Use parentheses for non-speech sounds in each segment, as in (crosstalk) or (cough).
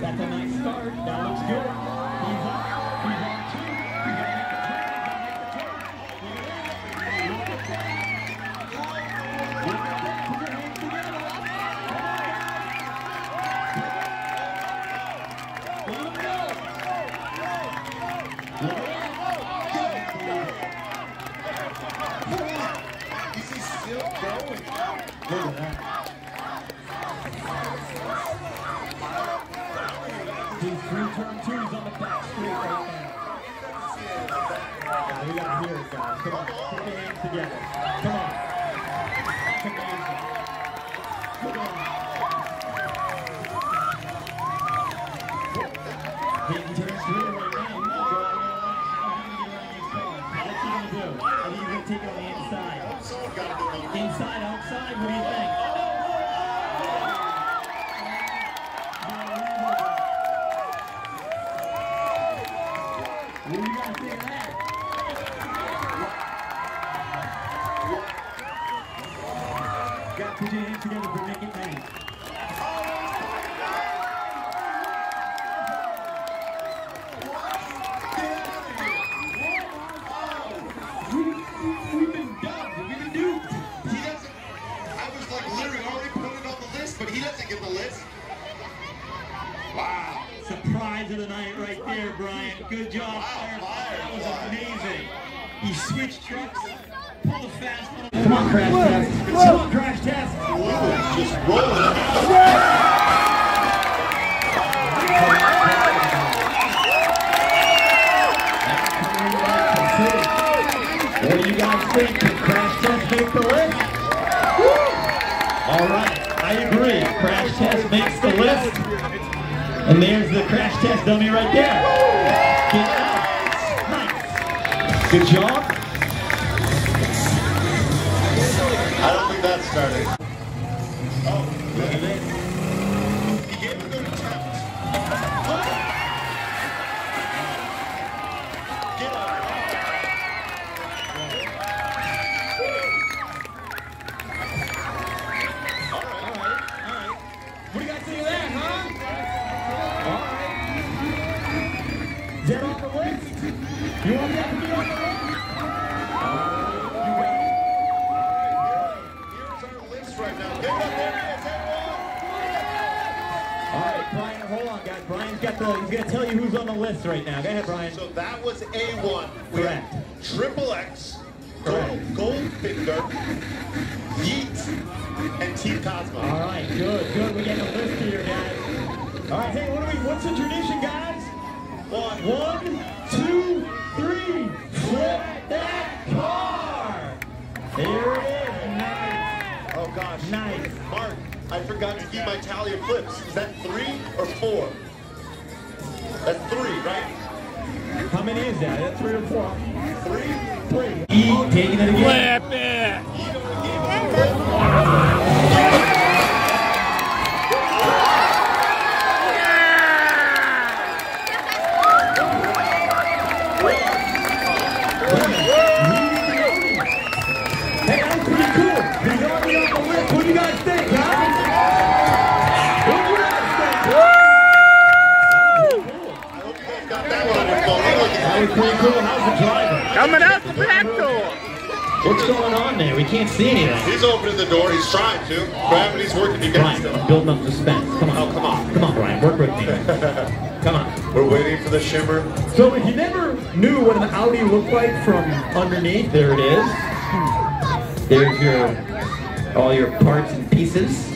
That's a nice start. That looks good. These three turn twos on the back straight right now. Yeah, we gotta hear it, guys. Come on, put your hands together. Come on. That's amazing. Come on. Hayden turns three right now. Around. How's he gonna do? Are you gonna take on the inside? Inside, outside, what do you think? Put your hands together for Nick and Manny. We, we've been dubbed, we've been duped. He doesn't. I was like literally already put it on the list, but he doesn't get the list. Wow. Surprise of the night right there, Brian. Good job, sir. That was amazing. He switched trucks, pulled a fast one. Come on, crash test. Come on, crash test. Just rolling. What do you guys think? Did crash test make the list? All right, I agree. Crash test makes the list. And there's the crash test dummy right there. Get out. Nice. Good job. I don't think that started. Oh, the, he's going to tell you who's on the list right now. Go ahead, Brian. So that was A1. We Correct. Triple X, Correct. Gold, Goldfinger, Yeet, and Team Cosmo. All right, good, good. We're getting a list here, guys. All right, hey, what are we, what's the tradition, guys? One. One, two, three. Flip that car. There it is. Nice. Oh gosh. Nice. Mark, I forgot to keep my tally of flips. Is that three or four? That's three, right? How many is that? That's three or four? Three? Three. E taking it again. Flip it! Pretty cool. How's the driver? Coming out the back door! What's going on there? We can't see anything. He's opening the door. He's trying to. Gravity's working against Brian, him. building up suspense. Come on. Oh, come on. Come on, Brian. Work with me. (laughs) Come on. We're waiting for the shimmer. So if you never knew what an Audi looked like from underneath, there it is. There's your all your parts and pieces.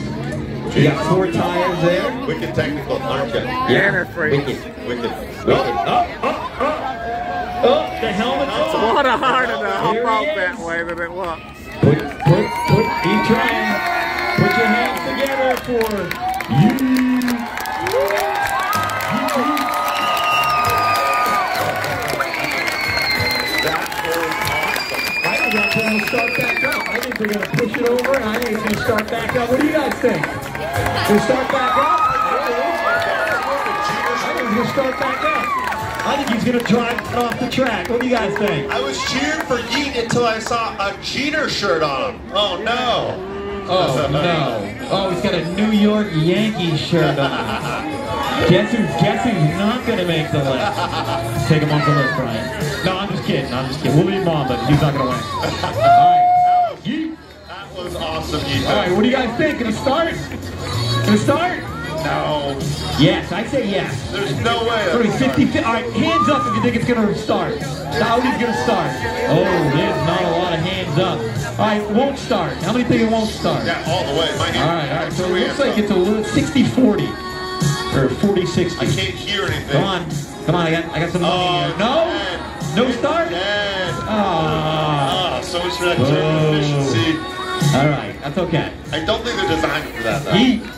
You got four tires there. Wicked technical, aren't you? Antifreeze. Wicked. Wicked. Oh, oh, oh, oh. Oh, the helmet's on. Oh. What a harder to hop out that way than it was. Put, put, put, keep trying. Put your hands together for you. I think going to start back up. I think they're going to push it over, and I think it's going to start back up. What do you guys think? To start back up? I think it's going start back up. I think he's going to drive off the track. What do you guys think? I was cheering for Yeet until I saw a Jeter shirt on him. Oh no. Oh no! Oh, he's got a New York Yankees shirt on. (laughs) Guess who's guess who's not gonna make the list? Take him off the list, Brian. No, I'm just kidding. I'm just kidding. We'll leave him on, but he's not gonna win. (laughs) All right. Yeet. That was awesome, Ethan. All right. What do you guys think? Gonna start? Gonna start? No, Yes, I say yes. there's no way. Sorry, 50, 50. All right, hands up if you think it's gonna start. Saudi's gonna start. Oh, there's not a lot of hands up. All right, won't start. How many think it won't start? Yeah, all the way. My All hand. right, all right. So it looks like up. it's a little 60-40 or 40-60. I can't hear anything. Come on, come on. I got, I got some money Oh, here. No, no start. Ed. Ah, Ah, so much for that Whoa. efficiency. all right, that's okay. I don't think they're designed for that, though. Yeet.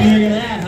Look at that.